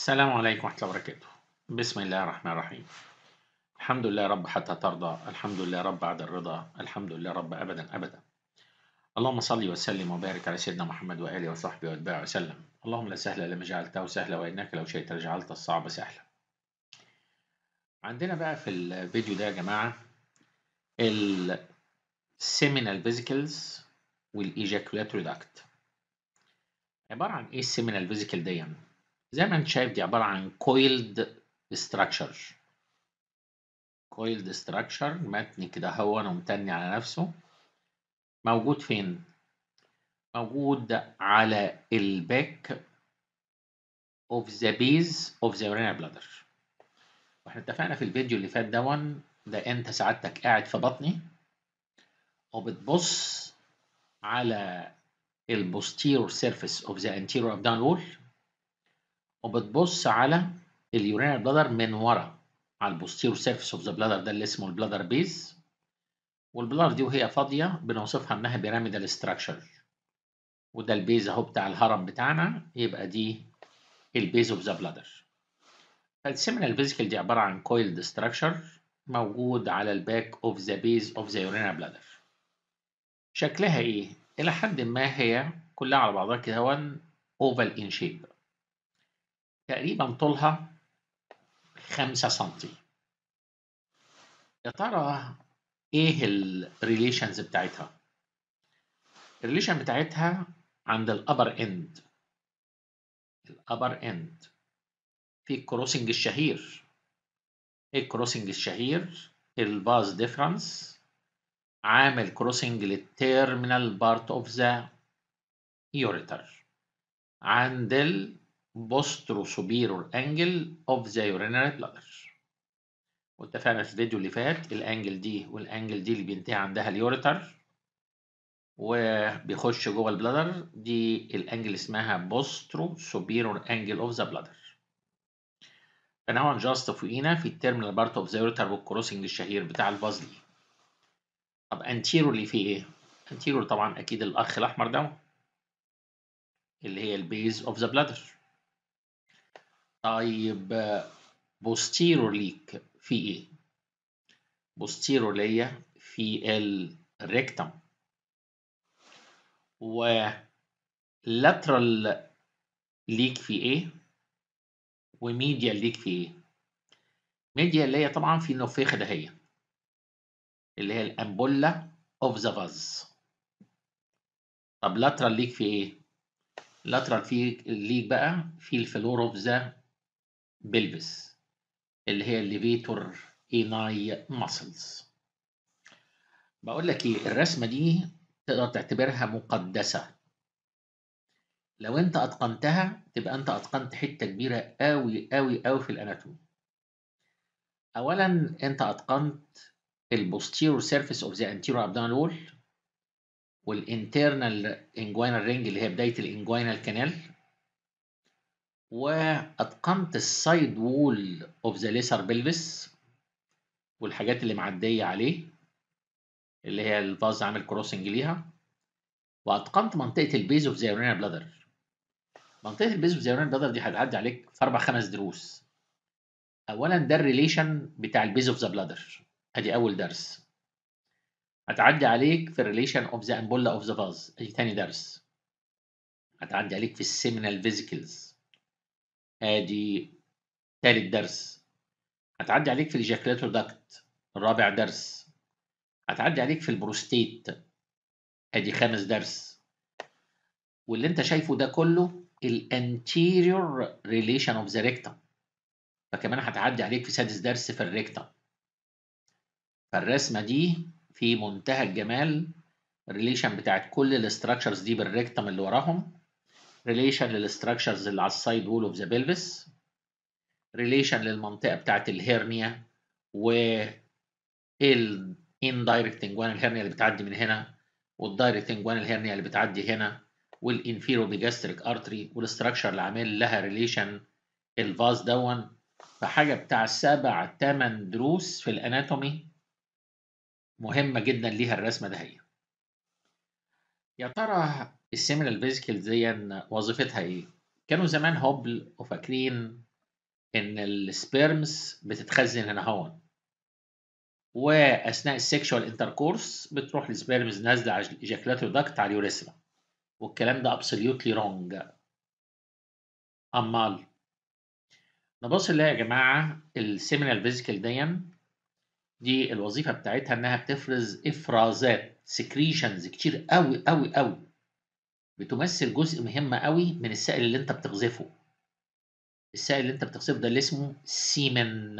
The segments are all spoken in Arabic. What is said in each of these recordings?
السلام عليكم ورحمة الله وبركاته. بسم الله الرحمن الرحيم. الحمد لله رب حتى ترضى الحمد لله رب بعد الرضا الحمد لله رب أبدا أبدا. اللهم صل وسلم وبارك على سيدنا محمد وآله وصحبه وأتباعه وسلم. اللهم لا سهل إلا ما جعلته سهلا وإنك لو شئت لجعلت الصعب سهلا. عندنا بقى في الفيديو ده يا جماعة ال seminal vesicles وال ejaculatory duct عبارة عن إيه ال seminal vesicle دي؟ زي ما انت شايف دي عبارة عن coiled structure. coiled structure متني كده هو ومتني على نفسه. موجود فين؟ موجود على ال back of the base of the urinary bladder. وإحنا اتفقنا في الفيديو اللي فات دون ده انت سعادتك قاعد في بطني وبتبص على ال posterior surface of the anterior abdominal wall. وبتبص على ال urinary bladder من ورا على ال posterior surface of the bladder ده اللي اسمه ال bladder base وال bladder دي وهي فاضية بنوصفها انها pyramidal structure وده ال base أهو بتاع الهرم بتاعنا يبقى دي ال base of the bladder فال seminal vesicle دي عبارة عن coiled structure موجود على ال back of the base of the urinary bladder شكلها إيه؟ إلى حد ما هي كلها على بعضها كده oval in shape تقريبا طولها خمسة سنتي. يا ترى إيه الريليشنز بتاعتها؟ الريليشن بتاعتها عند الأبر اند الأبر اند في ال crossing الشهير. إيه ال crossing الشهير؟ ال vas deferens عامل crossing لل terminal part of the ureter عند ال posterior angle of the urinary bladder. واتفقنا في الفيديو اللي فات الانجل دي والانجل دي اللي بينتهي عندها اليوريتر وبيخش جوه البلادر دي الانجل اسمها posterior angle of the bladder. فنوعا جاست فوقينا في التيرمينال بارت اوف ذا يوريتر والكروسنج الشهير بتاع البازلي طب انتيرولي في إيه؟ انتيرول طبعا أكيد الاخ الأحمر ده اللي هي البيز اوف ذا بلادر طيب بوستيرور ليك في إيه؟ بوستيرور ليا في الريكتم ولاترال ليك في إيه؟ و medial ليك في إيه؟ medial اللي هي طبعا في النفيخة دهية اللي هي ال ampulla of the vas طب lateral ليك في إيه؟ lateral في ليك بقى في ال floor of the pelvis اللي هي ال levator ani muscles بقول لك إيه الرسمة دي تقدر تعتبرها مقدسة. لو أنت أتقنتها تبقى أنت أتقنت حتة كبيرة قوي قوي قوي في ال anatomy. اولا أنت أتقنت ال posterior surface of the anterior abdominal wall وال internal inguinal ring اللي هي بداية ال inguinal canal واتقنت ال side wall of the lesser pelvis والحاجات اللي معدية عليه اللي هي ال vas عامل crossing ليها. واتقنت منطقة ال base of the urinary bladder منطقة ال base of the urinary bladder دي هتعدي عليك في أربع خمس دروس. اولا ده ال relation بتاع ال base of the bladder أدي أول درس. هتعدي عليك في ال relation of the ampulla of the vas أدي تاني درس. هتعدي عليك في ال seminal vesicles آدي تالت درس. هتعدي عليك في ال ejaculatory duct. الرابع درس. هتعدي عليك في البروستيت. آدي خامس درس. واللي أنت شايفه ده كله ال anterior relation of the rectum فكمان هتعدي عليك في سادس درس في ال rectum. فالرسمة دي في منتهى الجمال. ال relation بتاعت كل ال structures دي بال rectum اللي وراهم. relation لل structures اللي على ال side wall of the pelvis relation للمنطقة بتاعت ال hernia و ال indirect inguinal hernia اللي بتعدي من هنا وال direct inguinal hernia اللي بتعدي هنا وال inferior epigastric artery وال structure اللي عامل لها relation ال vas دون. فحاجة بتاع سبع ثمان دروس في ال anatomy مهمة جدا ليها الرسمة دهية يا ترى ال seminal vesicles دي وظيفتها إيه؟ كانوا زمان هبل وفاكرين إن ال sperms بتتخزن هنا هون. وأثناء ال sexual intercourse بتروح ال sperms نازلة على ال ejaculatory duct على ال urethra. والكلام ده absolutely wrong أمال. نبص نلاقي يا جماعة ال seminal vesicle ديا دي الوظيفة بتاعتها إنها بتفرز إفرازات secretions كتير قوي قوي قوي بتمثل جزء مهم قوي من السائل اللي انت بتقذفه السائل اللي انت بتقذفه ده اللي اسمه semen.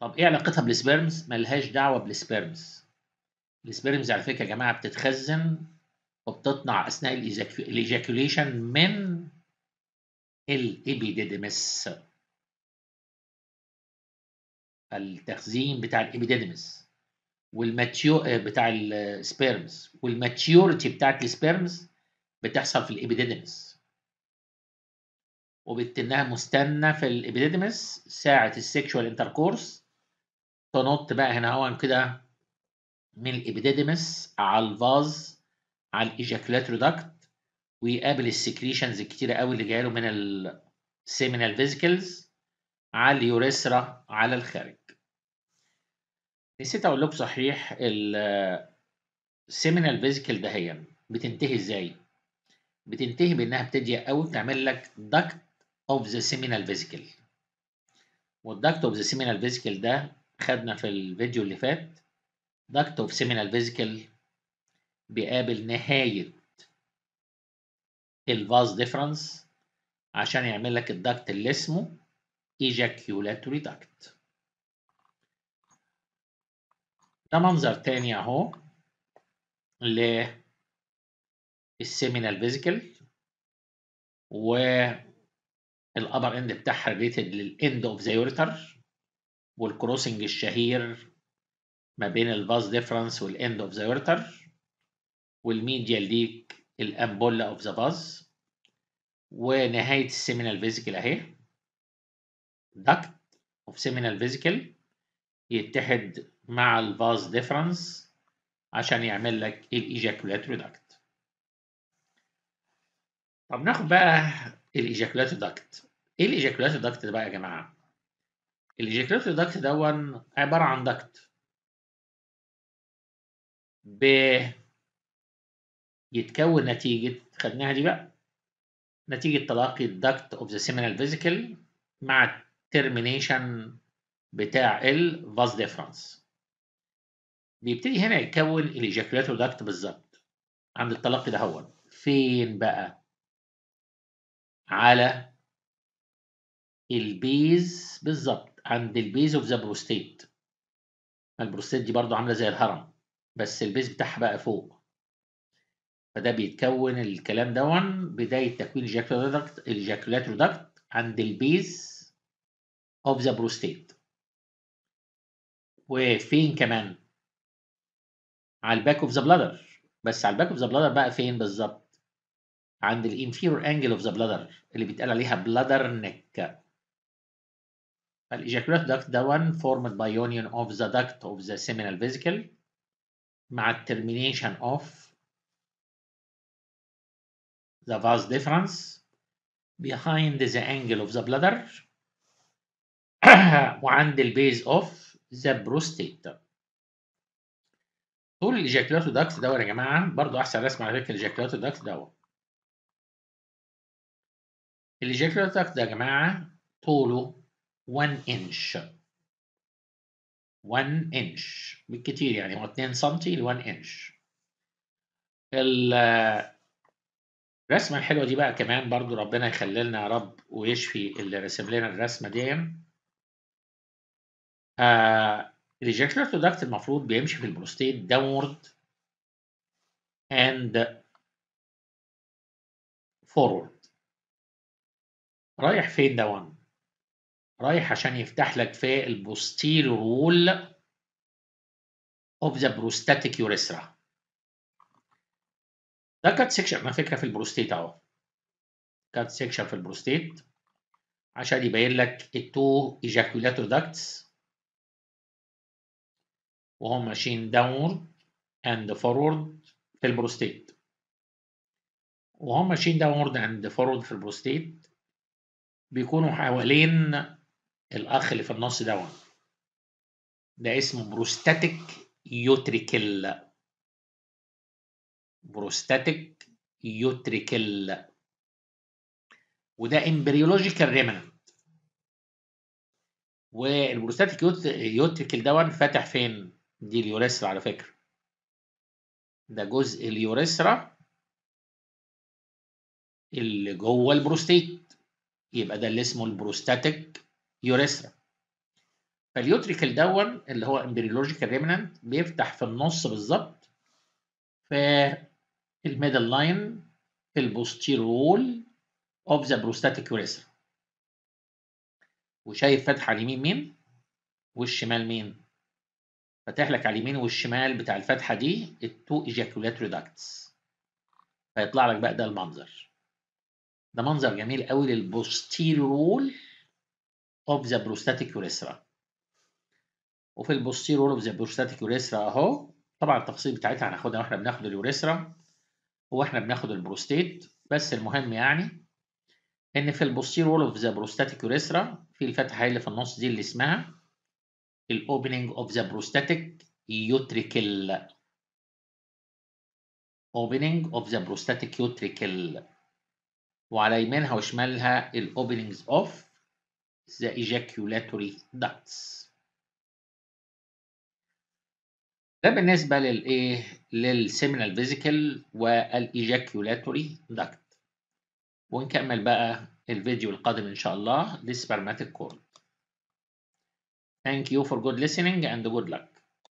طب إيه علاقتها بال sperms؟ ملهاش دعوة بال sperms. ال sperms على فكرة يا جماعة بتتخزن وبتطلع أثناء ال ejaculation من ال epididymis التخزين بتاع الابيديدمس والماتيو بتاع السبيرمز والماتيوريتي بتاعت السبيرمز بتحصل في ال epididymis وبتنها مستنى في ال epididymis ساعة ال sexual intercourse تنط بقى هنا هون كده من ال epididymis على ال vas على ال ejaculatory duct ويقابل ال secretions الكتيرة قوي اللي جاية له من ال seminal vesicles على ال urethra على الخارج. نسيت أقول لكم صحيح ال seminal vesicle دهيا بتنتهي إزاي؟ بتنتهي بإنها بتضيق قوي بتعمل لك duct of the seminal vesicle وال duct of the seminal vesicle ده خدنا في الفيديو اللي فات duct of seminal vesicle بيقابل نهاية ال vas deferens عشان يعمل لك ال duct اللي اسمه ejaculatory duct. ده منظر تاني اهو لل seminal vesicle وال upper end بتاعها related لل end of the ureter وال crossing الشهير ما بين ال vas deferens وال end of the ureter وال medial ليك ال ampulla of the vas ونهايه ال seminal vesicle اهي duct of seminal vesicle يتحد مع ال vas deferens عشان يعمل لك ال ejaculatory duct طب ناخد بقى ال ejaculatory duct إيه ال ejaculatory duct ده بقى يا جماعة؟ ال ejaculatory duct دون عبارة عن duct ب يتكون نتيجة خدناها دي بقى نتيجة تلاقي ال duct of the seminal vesicle مع ال termination بتاع ال vas deferens. بيبتدي هنا يتكون ال ejaculatory duct بالظبط. عند التلقي ده هو. فين بقى؟ على ال base بالظبط. عند ال base of the prostate ال prostate دي برضو عاملة زي الهرم بس ال base بتاعها بقى فوق. فده بيتكون الكلام دون بداية تكوين ال ejaculatory duct عند ال base of the prostate وفين كمان؟ على ال back of the bladder بس على ال back of the bladder بقى فين بالظبط؟ عند ال inferior angle of the bladder اللي بيتقال عليها bladder neck ال ejaculatory duct ده one formed by union of the duct of the seminal vesicle مع ال termination of the vas deferens behind the angle of the bladder. وعند ال base of the prostate طول ال ejaculatory duct دوت يا جماعة برضو أحسن رسم على فكره ال ejaculatory duct دوت ال ejaculatory duct ده يا جماعة طوله 1 انش 1 انش بالكتير يعني هو 2 سم ل 1 انش الرسمة الحلوة دي بقى كمان برضو ربنا يخلي لنا يا رب ويشفي اللي رسم لنا الرسمة دي. آه ال ejaculatory duct المفروض بيمشي في ال prostate downward and forward رايح فين دون رايح عشان يفتح لك في ال posterior wall of the prostatic urethra ده cut section على فكرة في البروستيت أهو. cut section في البروستيت عشان يبين لك ال two ejaculatory ducts وهم ماشيين downward and forward في البروستيت. وهم ماشيين downward and forward في البروستيت بيكونوا حوالين الأخ اللي في النص دون ده اسمه prostatic utricle prostatic utricle وده embryological remnant وال prostatic utricle دون فاتح فين؟ دي ال urethra على فكرة. ده جزء ال urethra اللي جوه البروستيت. يبقى ده اللي اسمه ال prostatic urethra فال utricle دون اللي هو embryological remnant بيفتح في النص بالظبط في ال middle line في ال posterior wall of the prostatic urethra وشايف فتحة اليمين مين؟ والشمال مين؟ فاتح لك على اليمين والشمال بتاع الفتحة دي ال two ejaculatory ducts فيطلع لك بقى ده المنظر. ده منظر جميل قوي لل posterior wall of the prostatic urethra وفي ال posterior of the prostatic urethra اهو طبعا التفاصيل بتاعتها هناخدها وإحنا بناخد ال urethra وإحنا بناخد البروستيت. بس المهم يعني إن في ال posterior of the prostatic urethra في الفتحة اللي في النص دي اللي اسمها ال opening of the prostatic utricle opening of the prostatic utricle وعلى يمينها وشمالها ال openings of the ejaculatory ducts. ده بالنسبة للإيه؟ لل seminal vesicle وال ejaculatory duct ونكمل بقى الفيديو القادم إن شاء الله لل spermatic cord. Thank you for good listening and good luck